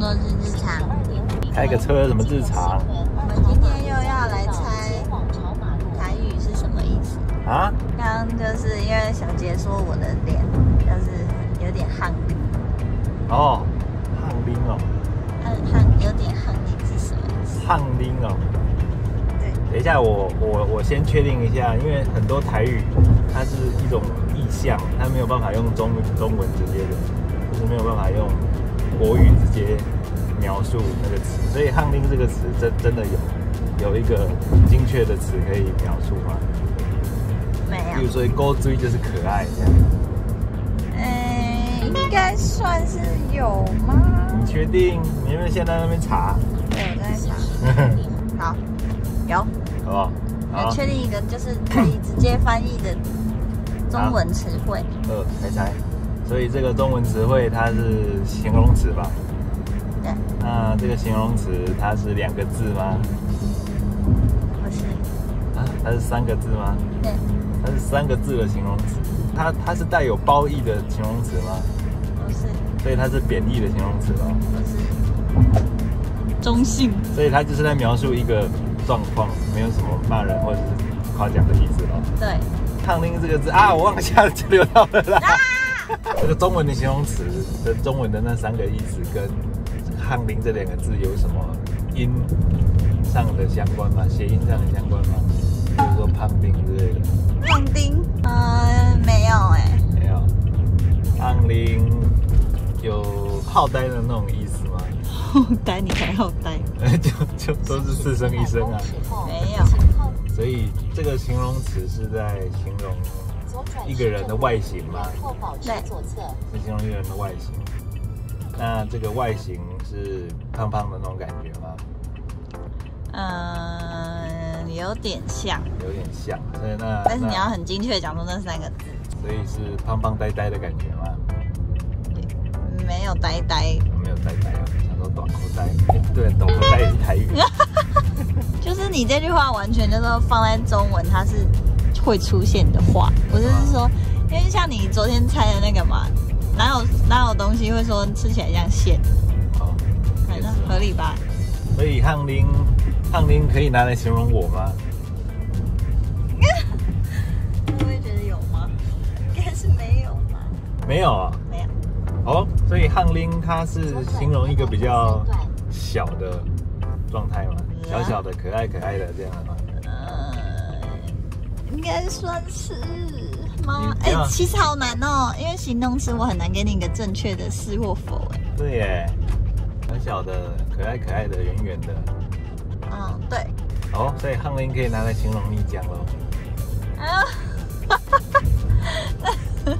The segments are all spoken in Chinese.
作日日常。开个车有什么日常我们今天又要来猜台语是什么意思。啊？刚刚就是因为小杰说我的脸就是有点汗淋，哦，汉拎哦，汗汗有点汗淋是什么意思？汉拎哦。对，等一下，我我我先确定一下，因为很多台语它是一种意象，它没有办法用中中文直接的，就是没有办法用国语直接描述那个词，所以“汉拎”这个词真真的有有一个精确的词可以描述吗？没有比如有。说“勾追”就是可爱这样，嗯，应该算是有吗？你确定？你有没有现在在那边查？对，我在查。好，有。好不好？好，确定一个就是可以直接翻译的中文词汇。呃猜猜。所以这个中文词汇它是形容词吧？对，那这个形容词它是两个字吗？不是。啊，它是三个字吗？对，它是三个字的形容词。它它是带有褒义的形容词吗？不是，所以它是贬义的形容词哦。不是。中性。所以它就是在描述一个状况，没有什么骂人或者是夸奖的意思哦。对。抗拎这个字啊，我往下就流到了啦。这个中文的形容词的中文的那三个意思跟“翰林”这两个字有什么音上的相关吗？谐音上的相关吗？比如说“胖丁”之类的，胖丁？呃，没有哎、没有。胖林有好呆的那种意思吗？好呆，你还好呆。就就都是四声一声啊。没有。所以这个形容词是在形容一个人的外形吗？对。是形容一个人的外形。那这个外形是胖胖的那种感觉吗？嗯、有点像，有点像，所以那但是你要很精确地讲出那三个字，所以是胖胖呆呆的感觉吗？没有呆呆，没有呆呆啊，想说短裤呆。哎 对，短裤呆也是台语。就是你这句话完全就是放在中文，它是会出现的话。我就是说，因为像你昨天猜的那个嘛，哪有哪有东西会说吃起来像线，哦，反正合理吧？所以翰林，翰林可以拿来形容我吗？你会觉得有吗？应该是没有吧？没有啊。没有。哦，所以翰林它是形容一个比较小的状态嘛，小小的、可爱可爱的这样吗？呃，应该算是吗？哎、其实好难哦，因为形容词我很难给你一个正确的是或否。哎，对耶，小小的、可爱可爱的、圆圆的。嗯，对。哦，所以翰林可以拿来形容你讲喽。啊，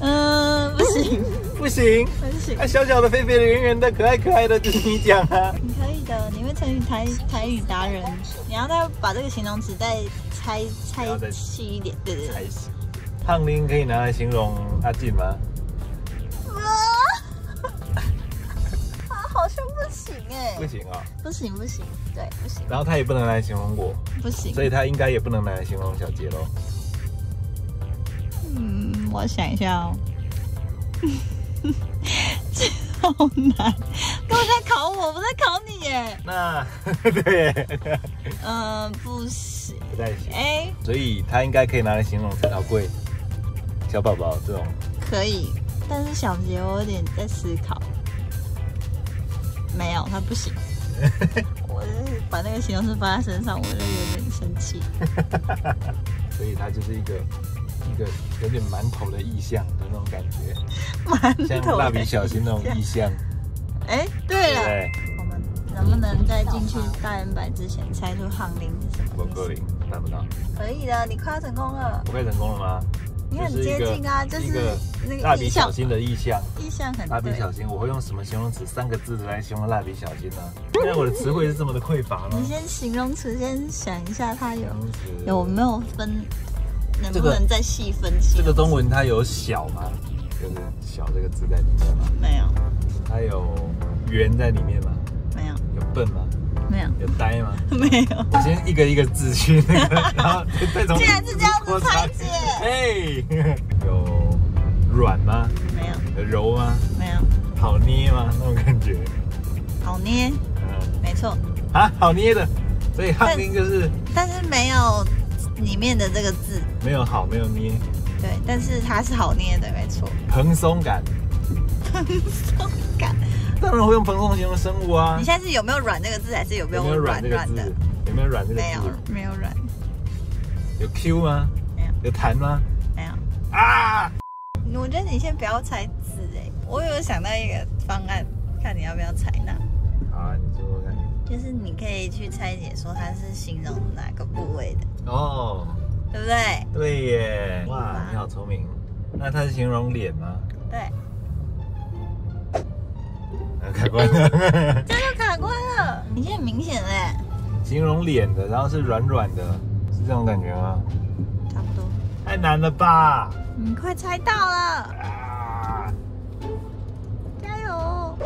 嗯，不行，不行，不行那、，小小的、肥肥的、圆圆的、可爱可爱的，就是你讲啊。你可以的，你会成语台台语达人。你要再把这个形容词再拆拆然后再细一点，对对对。才行。翰林可以拿来形容阿进吗？啊，啊好像不行哎，不行啊、不行不行，对，不行然后他也不能来形容我，不行所。以他应该也不能拿来形容小杰喽。嗯，我想一下哦。这好难，根本在考我，不在考你耶。那 对耶，嗯，不行。不太行。哎，所以他应该可以拿来形容陈桃贵、小宝宝这种。可以，但是小杰我有点在思考。没有，他不行。我就是把那个形容词放在身上，我就有点生气。所以他就是一个一个有点馒头的意象的那种感觉，馒像。蜡笔小新那种意象，哎，对了，能不能在进去大人百之前猜出翰林是什么意思？不到。可以的，你快要成功了。我快成功了吗？你很接近啊，就是那个蜡笔小新的意象。意象很蜡笔。小新，我会用什么形容词三个字来形容蜡笔小新呢？因为我的词汇是这么的匮乏吗你？先形容词先想一下，它有有没有分？能不能再细分析？这个中文它有小吗？就是小这个字在里面吗？没有，它有圆在里面吗？笨吗？没有，有呆吗？没有。我先一个一个字去那个，然后 再从竟然是这样子拆解哎，有软吗？没有，有柔吗？没有，好捏吗？那种感觉。好捏，嗯，没错，啊，好捏的，所以汉林就是但是没有里面的这个字，没有好，没有捏，对，但是它是好捏的，没错。蓬松感，蓬松感，当然会用蓬松形容生物啊你。现在是有没有软这个字，还是有没有软软的？？有没有软这个没有字？，没有软，有 Q 吗？没有，有弹吗？没有。啊！我觉得你先不要猜字哎，我有想到一个方案，看你要不要采纳。好啊，你说说看。就是你可以去拆解说它是形容哪个部位的，哦，对不对？对耶！哇，你好聪明。那它是形容脸吗？对，呃 开关了。这就卡关了。你现在明显嘞，形容脸的，然后是软软的，是这种感觉吗？差不多。太难了吧！你快猜到了，啊！加油！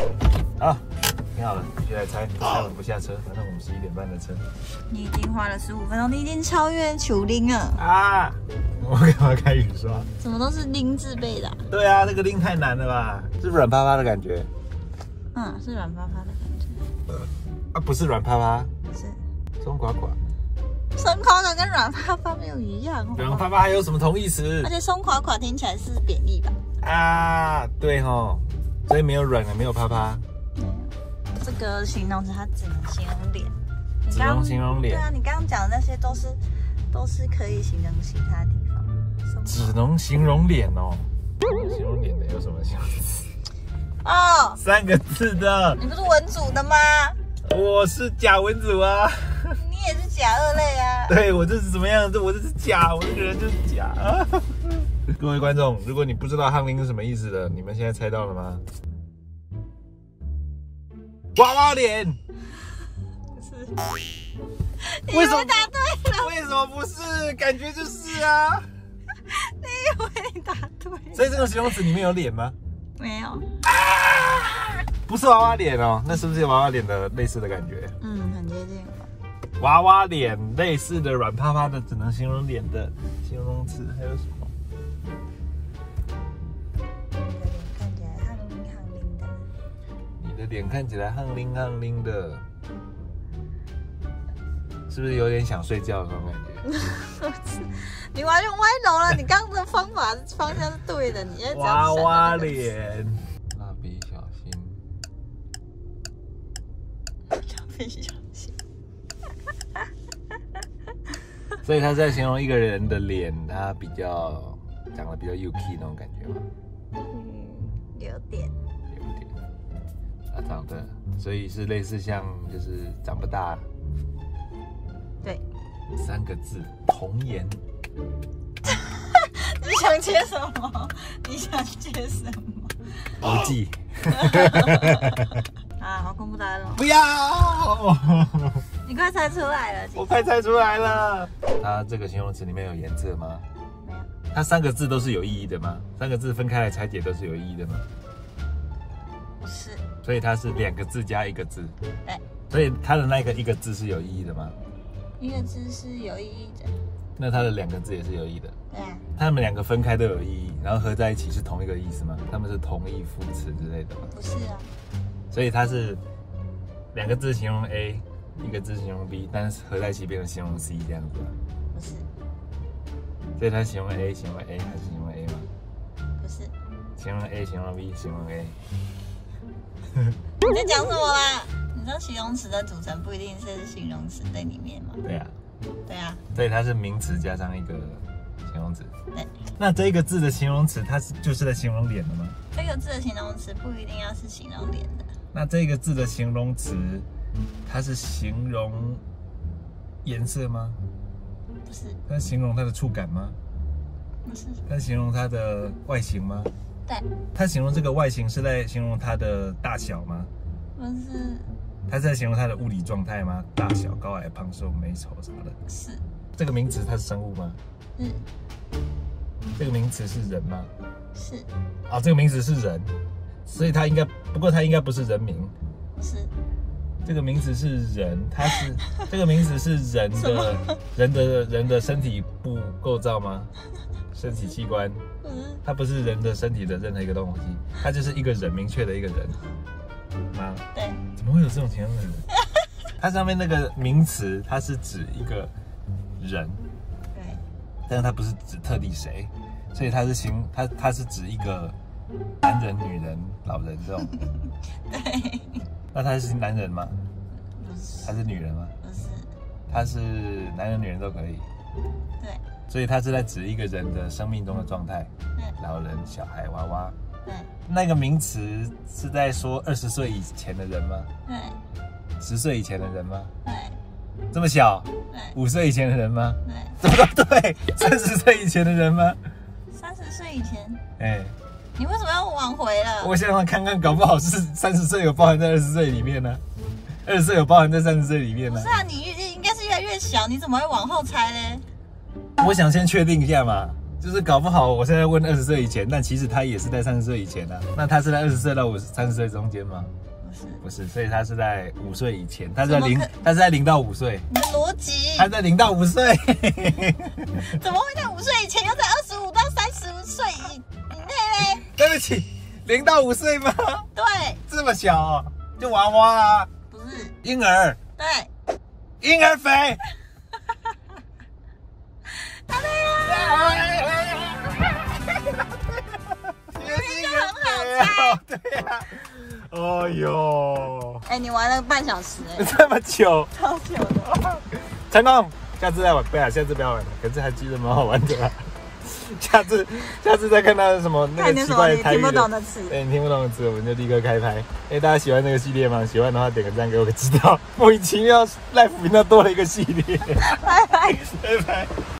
好，挺好了，继续来猜，猜了不下车，反正我们十一点半的车。你已经花了十五分钟，你已经超越球拎了，啊！我干嘛开雨刷？怎么都是拎字辈的啊、对啊，那个拎太难了吧？是不是软趴趴的感觉？嗯，是软趴趴的感觉，呃啊，不是软趴趴，是。松垮垮。松垮垮跟软趴趴没有一样哦。软趴趴还有什么同义词而？且松垮垮听起来是贬义吧？啊，对吼，所以没有软的，没有趴趴，这个形容词它只能形容脸，只能形容脸，对啊，你刚刚讲的那些都是都是可以形容其他地方。只能形容脸哦。形容脸的有什么形容词？哦，三个字的，你不是文组的吗？我是假文组啊。你也是假二类啊。对我这是怎么样？这我这是假，我这个人就是假。啊 各位观众，如果你不知道汉林是什么意思的，你们现在猜到了吗？娃娃脸，是。为什么答对了？为什么不是？感觉就是啊。你以为你答对了？所以这个形容词里面有脸吗？没有。不是娃娃脸哦，那是不是有娃娃脸的类似的感觉？嗯，很接近。娃娃脸类似的软趴趴的，只能形容脸的形容词还有什么？你的脸看起来汗淋汗淋的。你的脸看起来汗淋汗淋的，是不是有点想睡觉的那种感觉？你完全歪楼了，你刚刚的方法方向是对的，你娃娃脸，蜡笔小新，所以他是在形容一个人的脸，他比较长得比较 UK 那种感觉吗？嗯，有点。有一点，他长得，所以是类似像就是长不大，对，三个字，童颜。你想接什么？你想接什么？无忌，啊，好公布答案了，不要！你快猜出来了。我快猜出来了。它这个形容词里面有颜色吗？没有，它三个字都是有意义的吗？三个字分开来拆解都是有意义的吗？不是，所以它是两个字加一个字。对，所以它的那个一个字是有意义的吗？一个字是有意义的。那它的两个字也是有意义的。对啊，它们两个分开都有意义，然后合在一起是同一个意思吗？它们是同义副词之类的吗？不是啊，所以它是两个字形容 A，一个字形容 B，但是合在一起变成形容 C 这样子吗？不是，所以它形容 A 形容 A 还是形容 A 吗？不是。形容 A 形容 B 形容 A，你在讲什么啦？你知道形容词的组成不一定是形容词在里面吗？对啊，对啊，所以它是名词加上一个形容词。对。那这个字的形容词，它是就是在形容脸的吗？这个字的形容词不一定要是形容脸的。那这个字的形容词，它是形容颜色吗？不是，它是形容它的触感吗？不是，它是形容它的外形吗？对，它形容这个外形是在形容它的大小吗？不是，它是在形容它的物理状态吗？大小、高矮、胖瘦、美丑啥的。是，这个名词它是生物吗？嗯，这个名词是人吗？是，啊，这个名词是人，所以他应该，不过他应该不是人名。不是，这个名词是人，他是 这个名词是人的人的人的身体部构造吗？身体器官，不是，它不是人的身体的任何一个东西，它就是一个人，明确的一个人吗？对，怎么么会有这种情况呢？它上面那个名词，它是指一个人，对，但是它不是指特地谁，所以它是形，它它是指一个男人、女人、老人这种。对，那他是男人吗？不是，他是女人吗？不是，他是男人、女人都可以，对，所以他是在指一个人的生命中的状态，对，老人、小孩、娃娃。对，那个名词是在说二十岁以前的人吗？对，十岁以前的人吗？对，这么小？对，五岁以前的人吗？对，怎么都对？三十岁以前的人吗？三十岁以前，哎、你为什么要挽回了？我想想看看，搞不好是三十岁有包含在二十岁里面呢、二十岁有包含在三十岁里面呢、不是啊，你越应该是越来越小，你怎么会往后猜嘞？我想先确定一下嘛，就是搞不好我现在问二十岁以前，但其实他也是在三十岁以前啊。那他是在二十岁到五三十岁中间吗？不是，不是，所以他是在五岁以前，他是在零他是在零到五岁，你的逻辑他在零到五岁。怎么会在五岁以前，又在不起，零到五岁吗？对，这么小哦，就娃娃啊，不是，婴儿，对，婴儿肥。答对了。也是婴儿肥哦，对呀、哦呦，哎、你玩了半小时哎、这么久，超久的。成功，下次再玩，不要，下次不要玩了。可是还记得蛮好玩的啦。下次，下次再看到什么那个奇怪的台语不懂的词，对，你听不懂的词，我们就立刻开拍。哎，大家喜欢这个系列吗？喜欢的话点个赞给我个知道。莫名其妙，life 频道多了一个系列。拜拜。拜拜。